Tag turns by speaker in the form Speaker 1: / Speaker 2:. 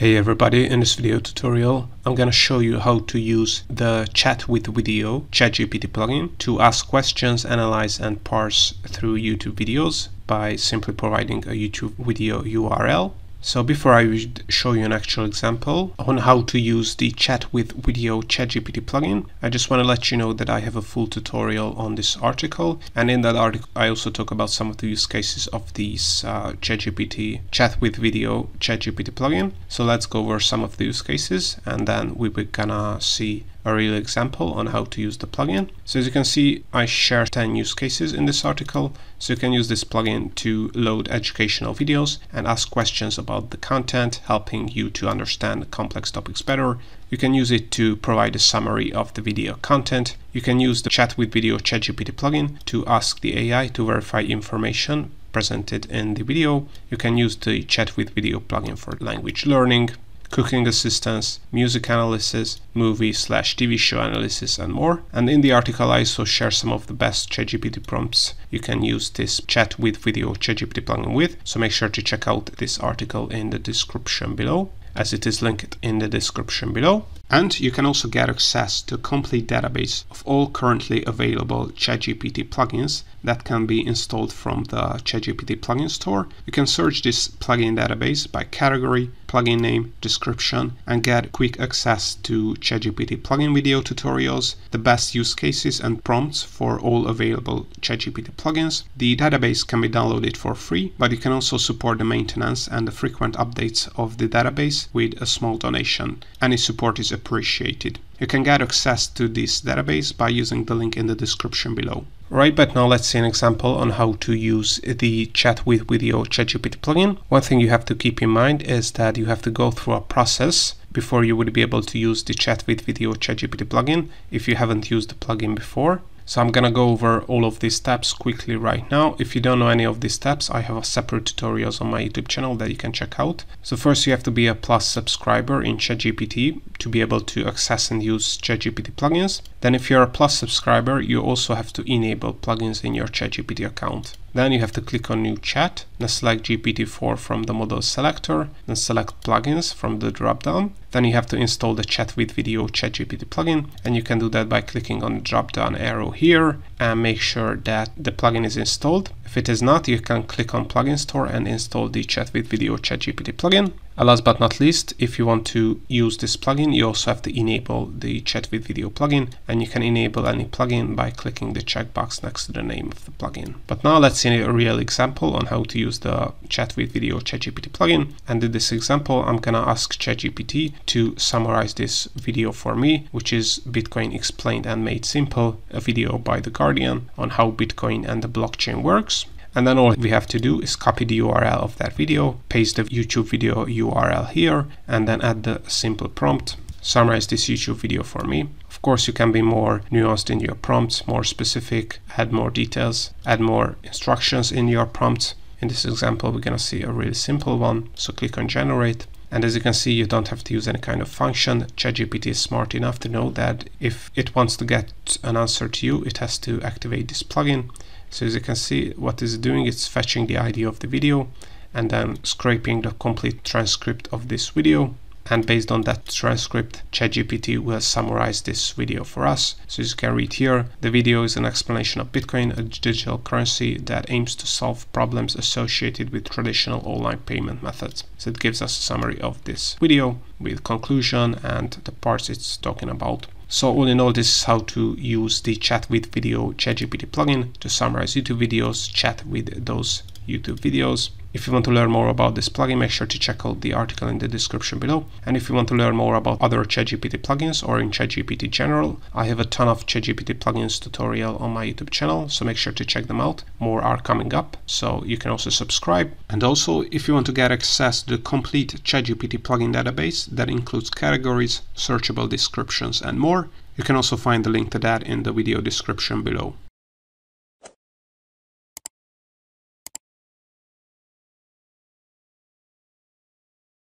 Speaker 1: Hey everybody, in this video tutorial I'm gonna show you how to use the chat with video ChatGPT plugin to ask questions, analyze and parse through YouTube videos by simply providing a YouTube video URL so before I show you an actual example on how to use the chat with video ChatGPT plugin, I just want to let you know that I have a full tutorial on this article. And in that article, I also talk about some of the use cases of these uh, ChatGPT chat with video ChatGPT plugin. So let's go over some of the use cases and then we will gonna see a real example on how to use the plugin. So as you can see, I share 10 use cases in this article. So you can use this plugin to load educational videos and ask questions about the content, helping you to understand complex topics better. You can use it to provide a summary of the video content. You can use the chat with video ChatGPT plugin to ask the AI to verify information presented in the video. You can use the chat with video plugin for language learning cooking assistance, music analysis, movie slash TV show analysis, and more. And in the article, I also share some of the best ChatGPT prompts you can use this chat with video ChatGPT plugin with. So make sure to check out this article in the description below as it is linked in the description below. And you can also get access to a complete database of all currently available ChatGPT plugins that can be installed from the ChatGPT plugin store. You can search this plugin database by category, plugin name, description, and get quick access to ChatGPT plugin video tutorials, the best use cases and prompts for all available ChatGPT plugins. The database can be downloaded for free, but you can also support the maintenance and the frequent updates of the database with a small donation. Any support is appreciated. You can get access to this database by using the link in the description below. Right, but now let's see an example on how to use the chat with video ChatGPT plugin. One thing you have to keep in mind is that you have to go through a process before you would be able to use the chat with video ChatGPT plugin if you haven't used the plugin before. So I'm gonna go over all of these steps quickly right now. If you don't know any of these steps, I have a separate tutorials on my YouTube channel that you can check out. So first you have to be a plus subscriber in ChatGPT to be able to access and use ChatGPT plugins. Then if you're a plus subscriber, you also have to enable plugins in your ChatGPT account. Then you have to click on new chat, then select GPT-4 from the model selector, then select plugins from the dropdown. Then you have to install the chat with video ChatGPT plugin and you can do that by clicking on the drop-down arrow here and make sure that the plugin is installed. If it is not, you can click on plugin store and install the chat with video ChatGPT plugin. Last but not least, if you want to use this plugin, you also have to enable the chat with video plugin and you can enable any plugin by clicking the checkbox next to the name of the plugin. But now let's see a real example on how to use the chat with video ChatGPT plugin. And in this example, I'm gonna ask ChatGPT to summarize this video for me, which is Bitcoin explained and made simple, a video by The Guardian on how Bitcoin and the blockchain works. And then all we have to do is copy the URL of that video, paste the YouTube video URL here, and then add the simple prompt. Summarize this YouTube video for me. Of course, you can be more nuanced in your prompts, more specific, add more details, add more instructions in your prompts. In this example, we're going to see a really simple one. So click on generate. And as you can see, you don't have to use any kind of function. ChatGPT is smart enough to know that if it wants to get an answer to you, it has to activate this plugin. So as you can see, what it's doing, it's fetching the ID of the video and then scraping the complete transcript of this video. And based on that transcript, ChatGPT will summarize this video for us. So as you can read here, the video is an explanation of Bitcoin, a digital currency that aims to solve problems associated with traditional online payment methods. So it gives us a summary of this video with conclusion and the parts it's talking about. So all in all, this is how to use the chat with video ChatGPT plugin to summarize YouTube videos, chat with those YouTube videos. If you want to learn more about this plugin, make sure to check out the article in the description below. And if you want to learn more about other ChatGPT plugins or in ChatGPT general, I have a ton of ChatGPT plugins tutorial on my YouTube channel, so make sure to check them out. More are coming up, so you can also subscribe. And also, if you want to get access to the complete ChatGPT plugin database that includes categories, searchable descriptions, and more, you can also find the link to that in the video description below.